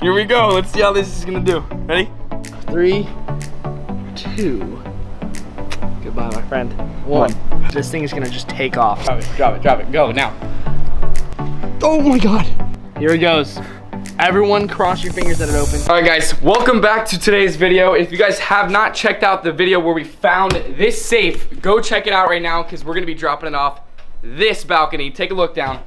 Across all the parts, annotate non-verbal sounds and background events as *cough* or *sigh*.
Here we go. Let's see how this is gonna do. Ready? Three, two. Goodbye, my friend. One. This thing is gonna just take off. Drop it, drop it, drop it. Go now. Oh my god. Here it goes. Everyone cross your fingers that it opens. All right, guys, welcome back to today's video. If you guys have not checked out the video where we found this safe, go check it out right now because we're gonna be dropping it off this balcony. Take a look down.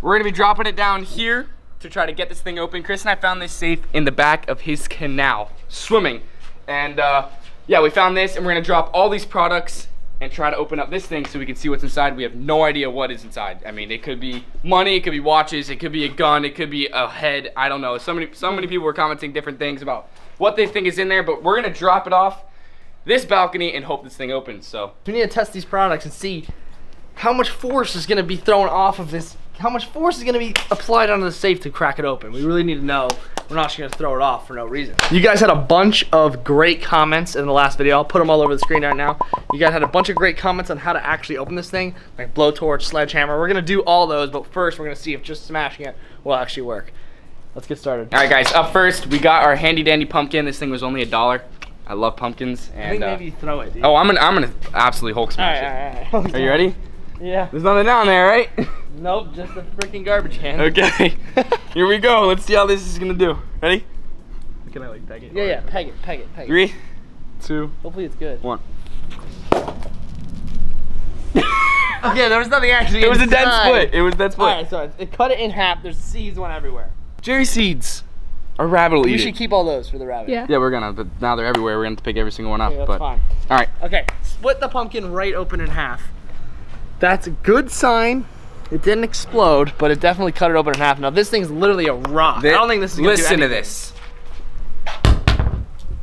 We're gonna be dropping it down here to try to get this thing open. Chris and I found this safe in the back of his canal, swimming. And uh, yeah, we found this and we're gonna drop all these products and try to open up this thing so we can see what's inside. We have no idea what is inside. I mean, it could be money, it could be watches, it could be a gun, it could be a head. I don't know. So many, so many people were commenting different things about what they think is in there, but we're gonna drop it off this balcony and hope this thing opens. So We need to test these products and see how much force is gonna be thrown off of this. How much force is gonna be applied onto the safe to crack it open? We really need to know. We're not just gonna throw it off for no reason. You guys had a bunch of great comments in the last video. I'll put them all over the screen right now. You guys had a bunch of great comments on how to actually open this thing, like blowtorch, sledgehammer. We're gonna do all those, but first we're gonna see if just smashing it will actually work. Let's get started. All right, guys. Up first, we got our handy dandy pumpkin. This thing was only a dollar. I love pumpkins. And I think uh, maybe throw it, dude. oh, I'm gonna, I'm gonna absolutely Hulk smash right, it. all right, all right. Are you ready? Yeah. There's nothing down there, right? Nope, just a freaking garbage can. okay. *laughs* Here we go. Let's see how this is gonna do. Ready? Can I like peg it? Yeah, yeah, peg it, peg it, peg it. Three, two, Hopefully it's good. one. *laughs* Okay, there was nothing actually It was a dead inside. split. It was a dead split. Alright, so it, it cut it in half. There's seeds went everywhere. Jerry seeds. Our rabbit will You should it. keep all those for the rabbit. Yeah. Yeah, we're gonna, but now they're everywhere. We're gonna have to pick every single one up. Okay, that's but fine. all right. Okay, split the pumpkin right open in half. That's a good sign. It didn't explode, but it definitely cut it open in half. Now this thing's literally a rock. I don't think this is gonna Listen do to this.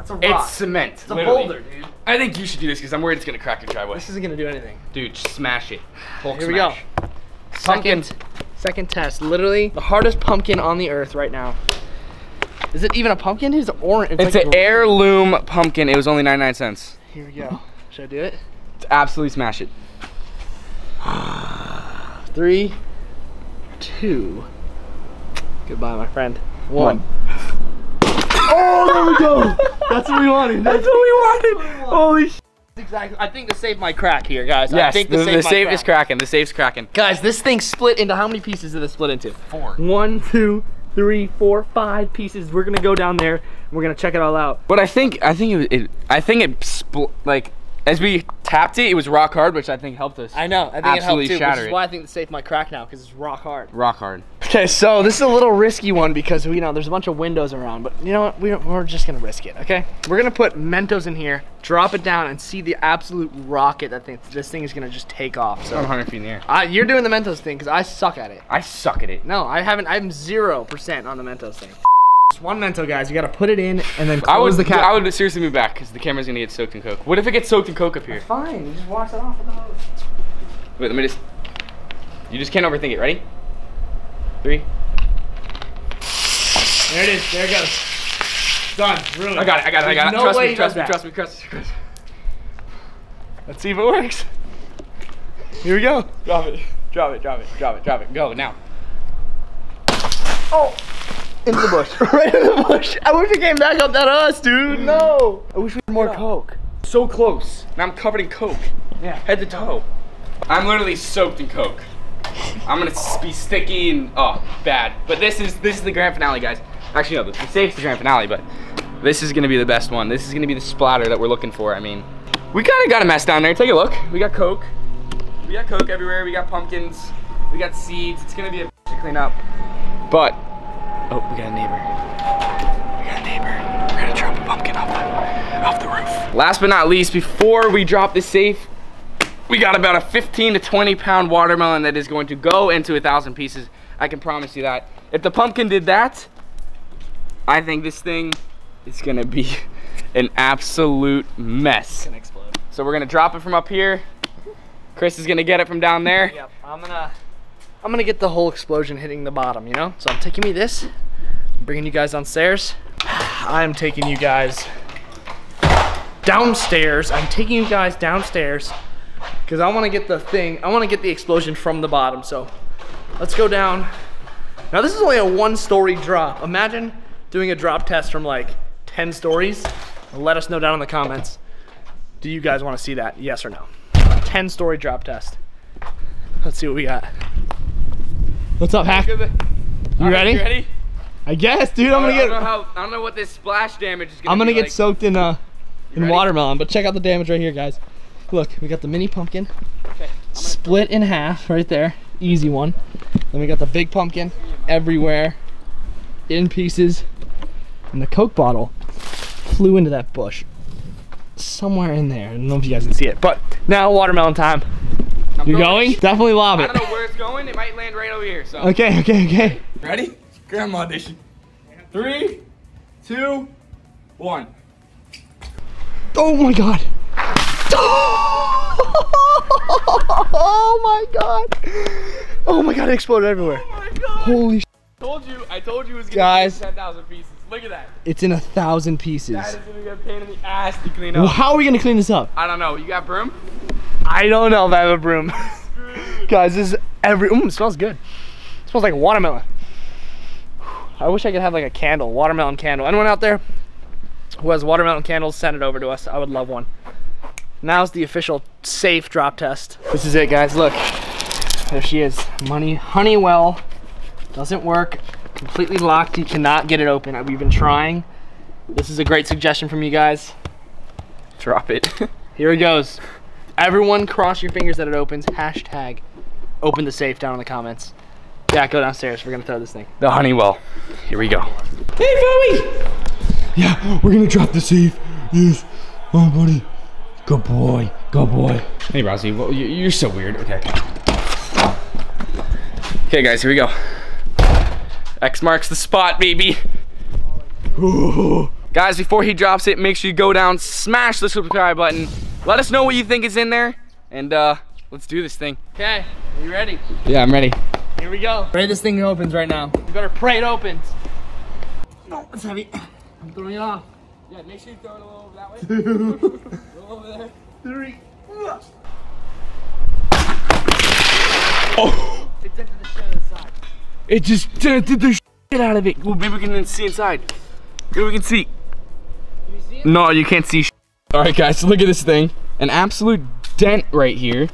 It's a rock. It's cement. It's a literally. boulder, dude. I think you should do this because I'm worried it's gonna crack your driveway. This isn't gonna do anything. Dude, smash it. Hulk Here we smash. go. Second, second test. Literally the hardest pumpkin on the earth right now. Is it even a pumpkin? It's orange. It's like an gr- heirloom pumpkin. It was only 99 cents. Here we go. Should I do it? Absolutely smash it. Three, two. Goodbye, my friend. One. Oh, there we go. *laughs* That's what we wanted. That's what we wanted. Holy sh! Exactly. I think the safe might crack here, guys. I Yes, think the, the, the safe, crack. is cracking. The safe's cracking. Guys, this thing split into how many pieces did it split into? Four. One, two, three, four, five pieces. We're gonna go down there and we're gonna check it all out. But I think I think it, it I think it split like as we tapped it, it was rock hard, which I think helped us. I know. I think Absolutely it helped too, which is why I think the safe might crack now because it's rock hard. rock hard. Okay, so this is a little risky one because we know there's a bunch of windows around, but you know what? We, we're just gonna risk it, okay? We're gonna put Mentos in here, drop it down, and see the absolute rocket that thing, this thing is gonna just take off. So 100 feet in the air. uh, you're doing the Mentos thing because I suck at it. I suck at it. No, I haven't. I'm zero percent on the Mentos thing. Just one Mento, guys. You gotta put it in and then close I would the cap. I would seriously move back because the camera's gonna get soaked in coke. What if it gets soaked in coke up here? It's fine. You just wash it off with the hose. Wait, let me just. You just can't overthink it. Ready? Three. There it is. There it goes. Done. Ruined. I got it. I got it. I got it. No trust way me. Trust me. Trust me. Trust me. Trust me. Let's see if it works. Here we go. Drop it. Drop it. Drop it. Drop it. Drop it. Go now. Oh, into the bush. *laughs* right in the bush. I wish it came back up at us, dude. No. I wish we had more Coke. So close. Now I'm covered in coke, Yeah. head to toe. I'm literally soaked in coke. I'm gonna be sticky and oh, bad. But this is this is the grand finale, guys. Actually, no, the, the safe's the grand finale, but this is gonna be the best one. This is gonna be the splatter that we're looking for. I mean, we kind of got a mess down there. Take a look. We got coke. We got coke everywhere. We got pumpkins. We got seeds. It's gonna be a to clean up. But oh, we got a neighbor. We got a neighbor. We're gonna drop a pumpkin off the off the roof. Last but not least, before we drop the safe, we got about a 15 to 20 pound watermelon that is going to go into a thousand pieces. I can promise you that. If the pumpkin did that, I think this thing is gonna be *laughs* an absolute mess. gonna explode. So we're gonna drop it from up here. Chris is gonna get it from down there. Yep. I'm gonna. I'm gonna get the whole explosion hitting the bottom. You know. So I'm taking me this, bringing you guys downstairs. *sighs* I'm taking you guys downstairs. I'm taking you guys downstairs because I want to get the thing. I want to get the explosion from the bottom. So let's go down Now this is only a one story drop. Imagine doing a drop test from like 10 stories. Let us know down in the comments. Do you guys want to see that? Yes or no? 10 story drop test. Let's see what we got. What's up, Hack? You ready? You ready? I guess, dude. I'm gonna don't know get. how. I don't know what this splash damage is gonna. I'm gonna get like. soaked in uh in ready? watermelon. But check out the damage right here, guys. Look, we got the mini pumpkin Okay. split in half right there. Easy one. Then we got the big pumpkin everywhere in pieces. And the Coke bottle flew into that bush. Somewhere in there. I don't know if you guys can see it. But now watermelon time. I'm You're going? Definitely lob I it. Don't know where it's going. It might land right over here. So. Okay, *laughs* okay, okay. Ready? Grandma edition. Three, two, one. Oh my god. *laughs* Oh my god. Oh my god, it exploded everywhere. Oh my god. Holy sh Told you. I told you it was gonna Guys. be 10,000 pieces. Look at that. It's in a thousand pieces. That is gonna be a pain in the ass to clean Well, how are we gonna clean this up? I don't know. You got broom? I don't know if I have a broom. *laughs* Guys, this is every. Ooh, smells good. It smells like watermelon. I wish I could have like a candle, watermelon candle. Anyone out there who has watermelon candles, send it over to us. I would love one. Now's the official safe drop test. This is it, guys. Look, there she is. Money Honeywell doesn't work. Completely locked. You cannot get it open. We've been trying. This is a great suggestion from you guys. Drop it. *laughs* Here it goes. Everyone cross your fingers that it opens. Hashtag open the safe down in the comments. Yeah, go downstairs. We're gonna throw this thing. the Honeywell. Here we go. Hey, Bowie! Yeah, we're gonna drop the safe. Yes. Oh, buddy. Good boy. Good boy. Hey, Rossi. Well, you- you're so weird. Okay. Okay, guys. Here we go. X marks the spot, baby. *laughs* Guys, before he drops it, make sure you go down, smash the subscribe button. Let us know what you think is in there, and uh, let's do this thing. Okay, are you ready? Yeah, I'm ready. Here we go. Pray this thing opens right now. You better pray it opens. No, it's heavy. I'm throwing it off. Yeah, make sure you throw it a little over that way. *laughs* a little over there. Three. Oh! It's into the shell inside. It just did the shit out of it. Well, maybe we can see inside. Maybe we can see. you see it? No, you can't see. All right, guys, so look at this thing. An absolute dent right here.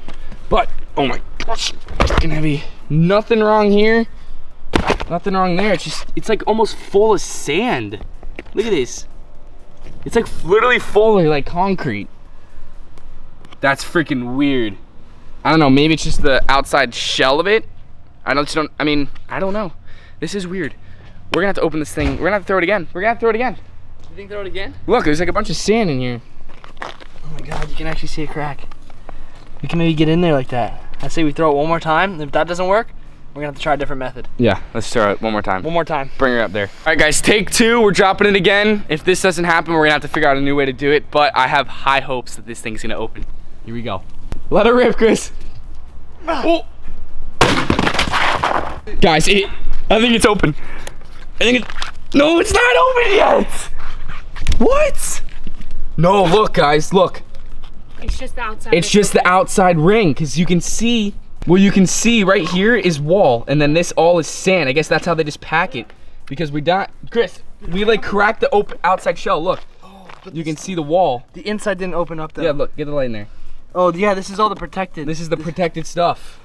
But, oh my fucking heavy. Nothing wrong here. Nothing wrong there. It's just, it's like almost full of sand. Look at this. It's like literally full of like concrete. That's freaking weird. I don't know, maybe it's just the outside shell of it. I don't, just don't, I mean, I don't know. This is weird. We're gonna have to open this thing. We're gonna have to throw it again. We're gonna have to throw it again. You think throw it again? Look, there's like a bunch of sand in here. Oh my god, you can actually see a crack. We can maybe get in there like that. I say we throw it one more time. If that doesn't work, we're gonna have to try a different method. Yeah, let's throw it one more time. One more time. Bring her up there. All right, guys, take two. We're dropping it again. If this doesn't happen, we're gonna have to figure out a new way to do it. But I have high hopes that this thing's gonna open. Here we go. Let her rip, Chris. Oh. Guys, it. I think it's open. I think it. No, it's not open yet. What? No, look, guys, look. It's just the outside. It's just the outside ring, because you can see, well, you can see right here is wall, and then this all is sand. I guess that's how they just pack it, because we don't, Chris, we like cracked the open outside shell. Look, oh, you can see the wall. The inside didn't open up though. Yeah, look, get the light in there. Oh yeah, this is all the protected. This is the protected stuff.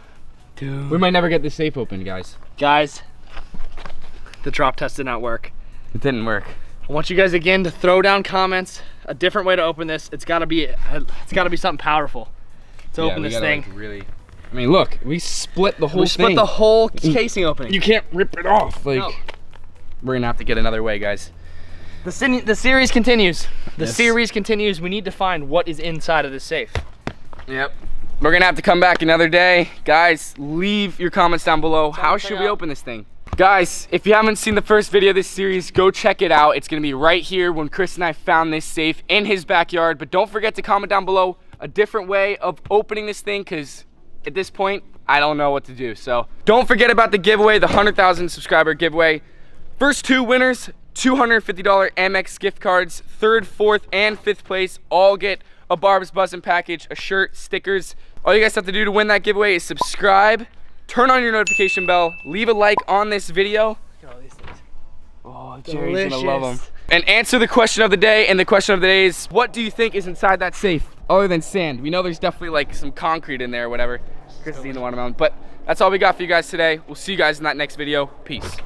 dude. We might never get this safe open, guys. Guys, the drop test did not work. It didn't work. I want you guys again to throw down comments. A different way to open this. It's gotta be. It's gotta be something powerful to Yeah, open this gotta, thing. like, really. I mean, look, we split the whole we split thing. the whole mm. casing opening. You can't rip it off. Like, No. we're gonna have to get another way, guys. The, the series continues. The Yes. series continues. We need to find what is inside of this safe. Yep. We're gonna have to come back another day. Guys, leave your comments down below. How should we open this thing? Guys, if you haven't seen the first video of this series, go check it out. It's gonna be right here when Chris and I found this safe in his backyard. But don't forget to comment down below a different way of opening this thing because at this point, I don't know what to do. So don't forget about the giveaway, the 100,000 subscriber giveaway. First two winners, $250 Amex gift cards. Third, fourth, and fifth place all get a Barb's Buzzin' package, a shirt, stickers. All you guys have to do to win that giveaway is subscribe, turn on your notification bell, leave a like on this video. Look at all these things. Oh, Jerry's gonna love them. And answer the question of the day. And the question of the day is, what do you think is inside that safe other than sand? We know there's definitely like some concrete in there or whatever. Chris is the watermelon. But that's all we got for you guys today. We'll see you guys in that next video. Peace.